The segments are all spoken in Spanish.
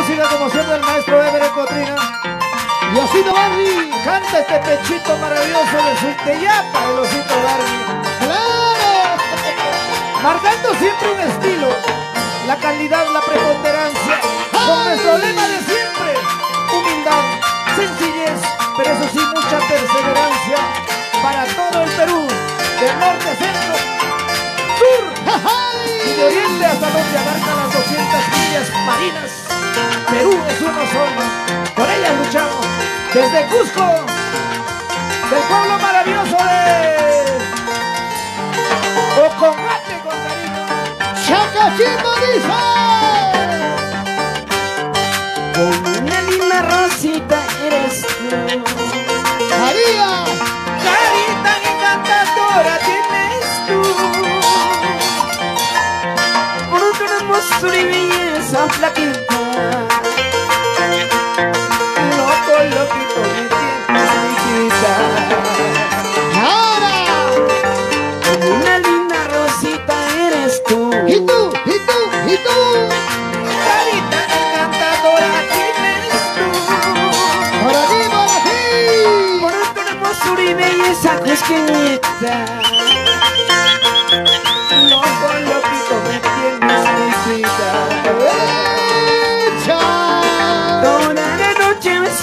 música como siempre el maestro Ever Cotrina. Y Osito Barney canta este pechito maravilloso de su teyapa, el Osito Barney. ¡Claro! Marcando siempre un estilo, la calidad, la preponderancia, con nuestro lema de siempre, humildad, sencillez, pero eso sí, mucha perseverancia para todo el Perú, del norte a centro, sur y de oriente hasta donde abarca las 200 millas marinas. Perú es uno solo, por ellas luchamos, desde Cusco, del pueblo maravilloso de Ocomate con cariño. ¡Chacachito dice! Como una linda rosita eres tú. María, Carita encantadora tienes tú. Por tu hermosura y belleza flaquita. Loco, loquito, me tienes chiquita. ahora, Como una linda rosita eres tú. y tú, y tú, y tú. Carita encantadora tienes tú. Por tu hermosura y belleza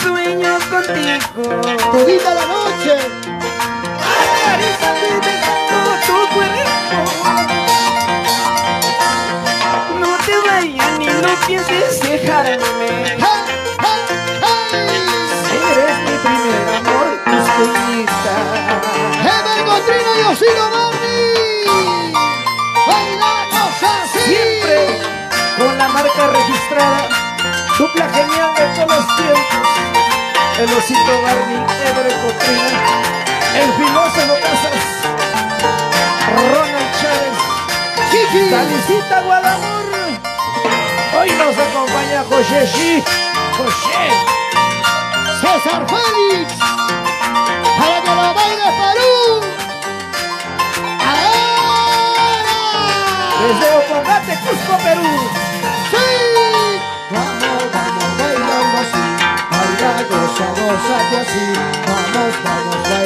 sueño contigo Todita la noche. Tu cuerpo No te vayas ni no pienses dejarme ¡Ja, ja, ja! Eres mi primer amor, cusqueñita Ever Cotrina y Osito El osito Barney, Ebre Cotrina, el filósofo Casas, Ronald Chávez, Chiqui. Salicita Guadamur. Hoy nos acompaña José Shi, José. César Félix. Para que lo baile Perú. Ahora. Desde Ocogate, Cusco, Perú.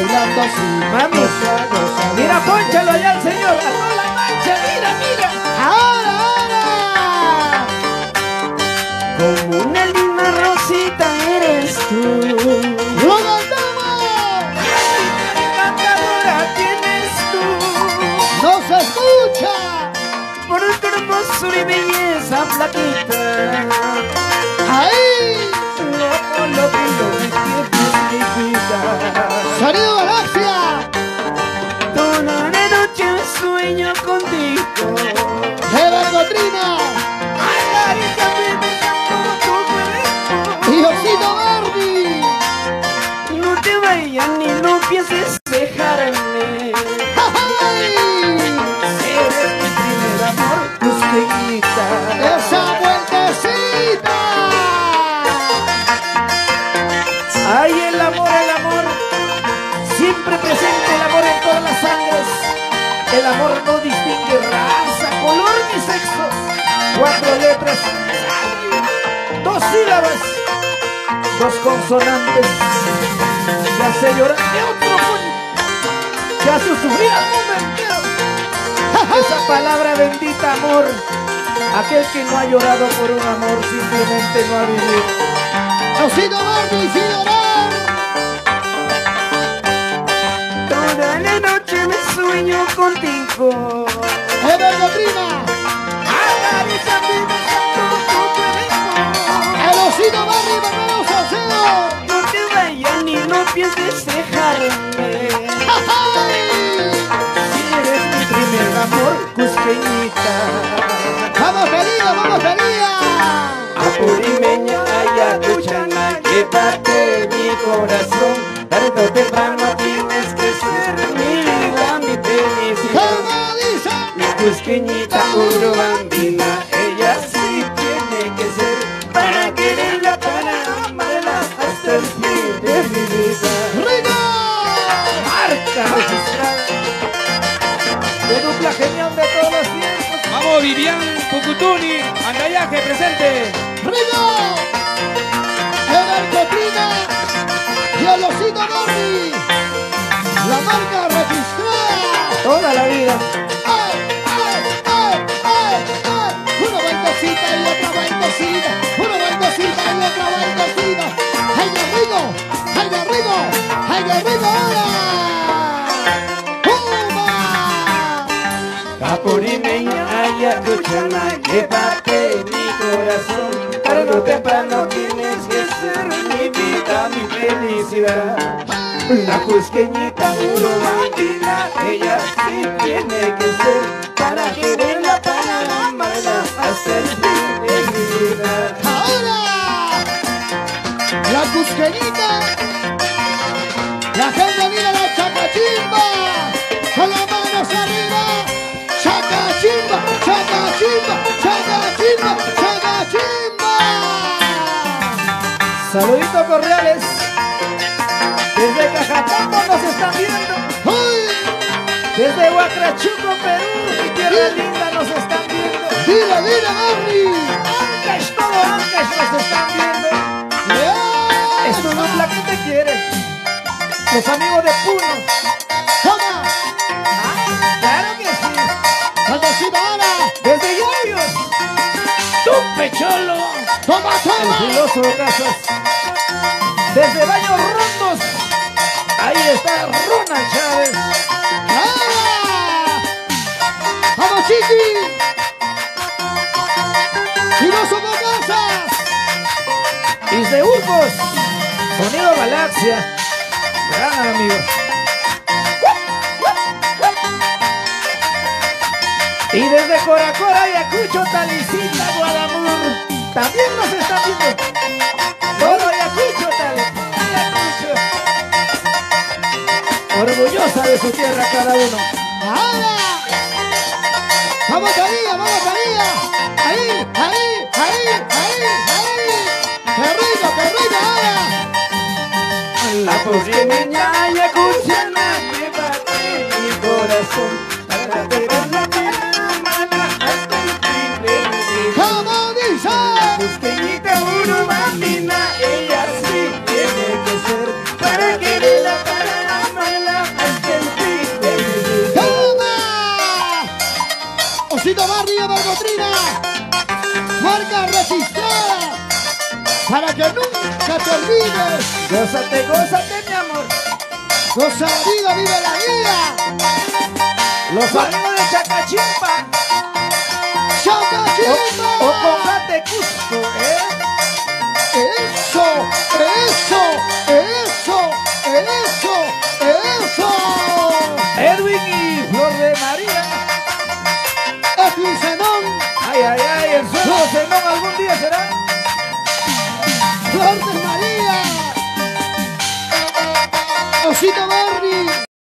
Bailando así. Mami. Mira, ponchalo allá al señor, a toda la mancha, mira, mira. Ahora, ahora. Como una linda rosita eres tú. Sueño contigo. ¡Ever Cotrina! El amor no distingue raza, color ni sexo. Cuatro letras, dos sílabas, dos consonantes. Que hace llorar de otro puño. Que hace sufrir al. Esa palabra bendita, amor. Aquel que no ha llorado por un amor simplemente no ha vivido. ¡Osito Barney sin llorar! Toda la noche sueño contigo. Tu cuerpo. ¡El Osito Barney Manuel Salcedo! No te vayas ni no pienses dejarme. ¡Ay! Eres mi primer amor, cusqueñita. ¡Vamos, Belía, vamos, Belía! Apurimeña, ayacuchana, que parte mi corazón. Tarde o temprano es peñita ella sí tiene que ser para que quererla, para amarla hasta el fin de mi vida. Marca registrada de dupla genial de todos los tiempos. Vamos, Vivian Cucutuni, Andayaje presente. ¡Rico! El Cotrina y el Osito la marca registrada. Toda la vida. Corazón. Tarde o temprano tienes que ser mi vida, mi felicidad. La cusqueñita urubandina, ella sí tiene que ser. Para quererla, para amarla, mi vida Ahora, la cusqueñita, Saluditos cordiales Desde Cajatambo nos están viendo. Desde Huacrachuco, Perú, mi tierra linda nos están viendo ¡Dile, dile, Barry! Ancash, todo Ancash nos están viendo ¡Eso! Esto no es la que te quiere Los amigos El filoso de Desde Baños Rondos Ahí está Ronald Chávez ¡Ahora! ¡Vamos, chiqui! ¡Y no somos casas! Y de Urcos, Sonido Galaxia, gran amigo. Y desde Coracora, Ayacucho, Talicita, Guadamur, también nos está viendo. Todo Ayacucho, Ayacucho. Orgullosa de su tierra cada uno. ¡Ahora! ¡Vamos ahí, vamos ahí! ¡Ahí, ahí, ahí, ahí, ahí! ¡Qué rico, qué rico ahora! La cusqueña ayacuchana que bate mi corazón marca registrada para que nunca te olvides. Gózate, gózate mi amor. Goza vida, vive la vida. Los amigos de Chacachimpa ¡Chacachimba! o, o Cusco, ¿eh? ¡Eso! ¡Eso! ¡Eso! ¡Eso! ¡Eso!